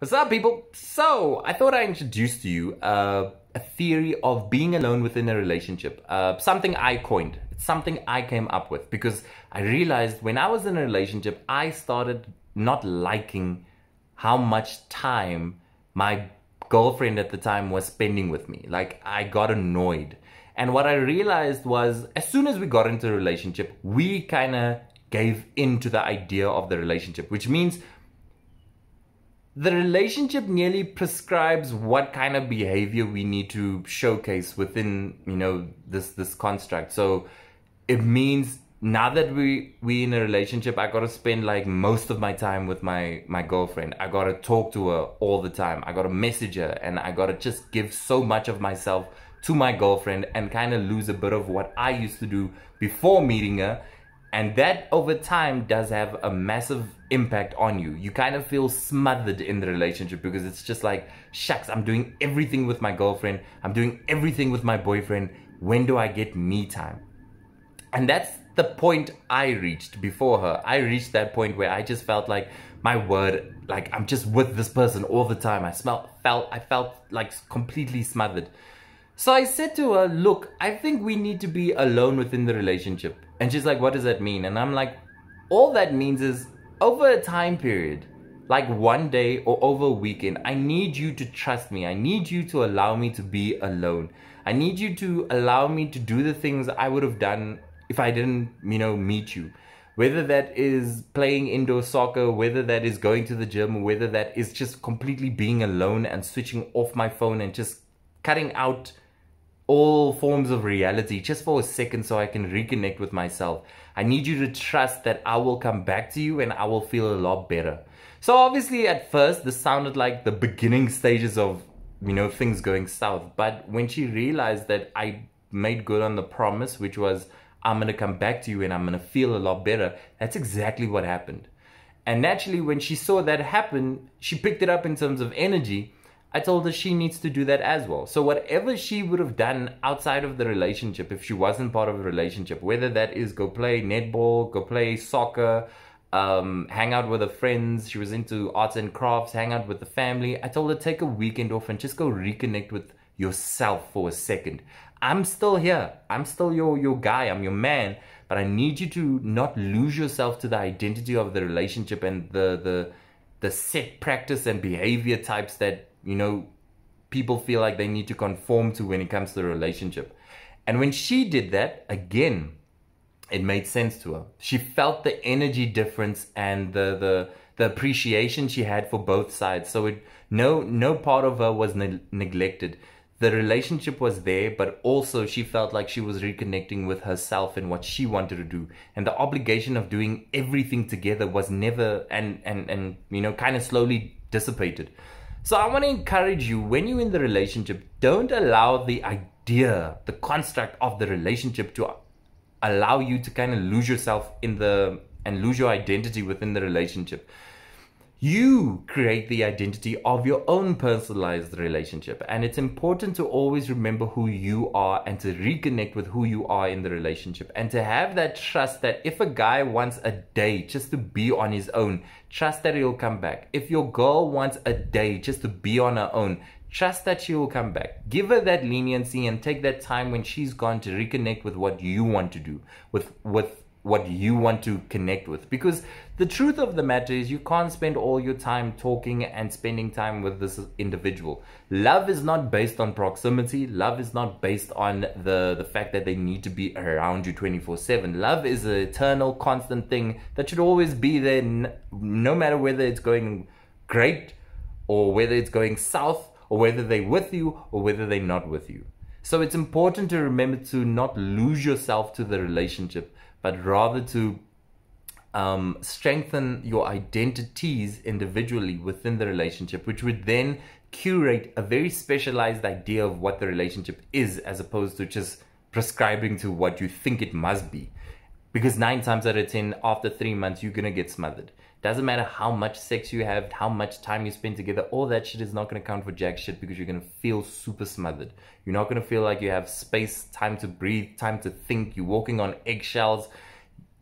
What's up, people? So, I thought I introduced to you uh, a theory of being alone within a relationship. Uh, something I coined. It's something I came up with because I realized when I was in a relationship, I started not liking how much time my girlfriend at the time was spending with me. Like, I got annoyed. And what I realized was, as soon as we got into a relationship, we kind of gave into the idea of the relationship, which means the relationship nearly prescribes what kind of behavior we need to showcase within you know this this construct. So it means now that we we in a relationship i gotta spend like most of my time with my my girlfriend. I gotta talk to her all the time. I gotta message her and i gotta just give so much of myself to my girlfriend and kind of lose a bit of what i used to do before meeting her and that over time does have a massive impact on you. You kind of feel smothered in the relationship because it's just like, shucks, I'm doing everything with my girlfriend. I'm doing everything with my boyfriend. When do I get me time? And that's the point I reached before her. I reached that point where I just felt like my word, like I'm just with this person all the time. I smelled, felt, I felt like completely smothered. So I said to her, look, I think we need to be alone within the relationship. And she's like, what does that mean? And I'm like, all that means is over a time period, like one day or over a weekend, I need you to trust me. I need you to allow me to be alone. I need you to allow me to do the things I would have done if I didn't, you know, meet you. Whether that is playing indoor soccer, whether that is going to the gym, whether that is just completely being alone and switching off my phone and just cutting out all forms of reality just for a second so I can reconnect with myself. I need you to trust that I will come back to you and I will feel a lot better. So obviously at first this sounded like the beginning stages of you know things going south but when she realized that I made good on the promise which was I'm going to come back to you and I'm going to feel a lot better that's exactly what happened. And naturally when she saw that happen she picked it up in terms of energy I told her she needs to do that as well. So whatever she would have done outside of the relationship, if she wasn't part of a relationship, whether that is go play netball, go play soccer, um, hang out with her friends, she was into arts and crafts, hang out with the family. I told her take a weekend off and just go reconnect with yourself for a second. I'm still here. I'm still your your guy. I'm your man. But I need you to not lose yourself to the identity of the relationship and the the the set practice and behavior types that you know, people feel like they need to conform to when it comes to the relationship. And when she did that, again, it made sense to her. She felt the energy difference and the the the appreciation she had for both sides. So it no no part of her was ne- neglected. The relationship was there, but also she felt like she was reconnecting with herself and what she wanted to do. And the obligation of doing everything together was never and and and you know kind of slowly dissipated. So I want to encourage you when you're in the relationship, don't allow the idea, the construct of the relationship to allow you to kind of lose yourself in the and lose your identity within the relationship. You create the identity of your own personalized relationship. And it's important to always remember who you are and to reconnect with who you are in the relationship. And to have that trust that if a guy wants a day just to be on his own, trust that he'll come back. If your girl wants a day just to be on her own, trust that she will come back. Give her that leniency and take that time when she's gone to reconnect with what you want to do, with, with what you want to connect with. Because the truth of the matter is you can't spend all your time talking and spending time with this individual. Love is not based on proximity. Love is not based on the the fact that they need to be around you 24/7 love is an eternal constant thing that should always be there no matter whether it's going great or whether it's going south or whether they're with you or whether they're not with you so it's important to remember to not lose yourself to the relationship but rather to um, strengthen your identities individually within the relationship, which would then curate a very specialized idea of what the relationship is, as opposed to just prescribing to what you think it must be. Because nine times out of ten, after three months, you're gonna get smothered. Doesn't matter how much sex you have, how much time you spend together, all that shit is not gonna count for jack shit because you're gonna feel super smothered. You're not gonna feel like you have space, time to breathe, time to think. You're walking on eggshells.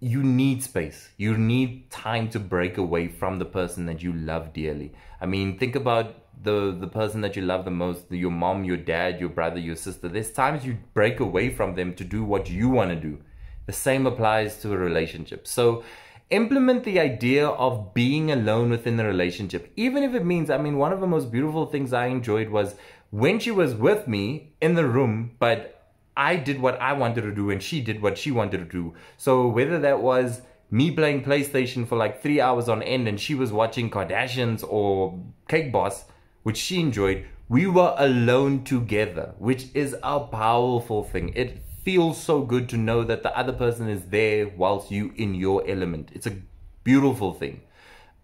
you need space. You need time to break away from the person that you love dearly. I mean, think about the the person that you love the most, your mom, your dad, your brother, your sister. There's times you break away from them to do what you want to do. The same applies to a relationship. So implement the idea of being alone within the relationship, even if it means, I mean, one of the most beautiful things I enjoyed was when she was with me in the room, but I did what I wanted to do and she did what she wanted to do. So whether that was me playing PlayStation for like three hours on end and she was watching Kardashians or Cake Boss, which she enjoyed, we were alone together, which is a powerful thing. It feels so good to know that the other person is there whilst you in your element. It's a beautiful thing.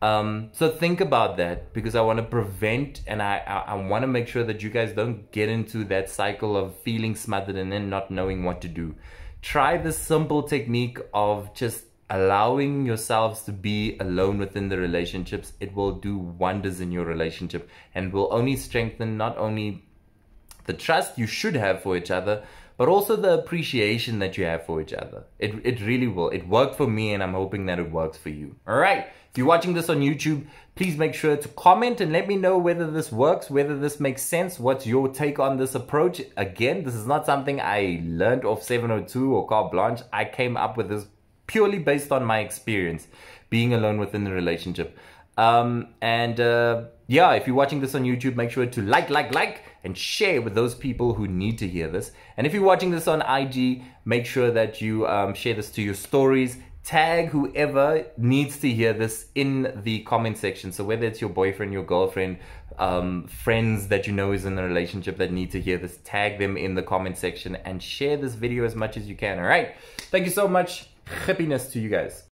Um, so think about that because I want to prevent and I, I, I want to make sure that you guys don't get into that cycle of feeling smothered and then not knowing what to do. Try the simple technique of just allowing yourselves to be alone within the relationships. It will do wonders in your relationship and will only strengthen not only the trust you should have for each other, but also the appreciation that you have for each other. It, it really will. It worked for me and I'm hoping that it works for you. All right. If you're watching this on YouTube, please make sure to comment and let me know whether this works, whether this makes sense. What's your take on this approach? Again, this is not something I learned off 702 or Carte Blanche. I came up with this purely based on my experience being alone within the relationship. Um, and uh, yeah, if you're watching this on YouTube, make sure to like, like, like, and share with those people who need to hear this. And if you're watching this on IG, make sure that you um, share this to your stories. Tag whoever needs to hear this in the comment section. So whether it's your boyfriend, your girlfriend, um, friends that you know is in a relationship that need to hear this, tag them in the comment section and share this video as much as you can. All right. Thank you so much. Happiness to you guys.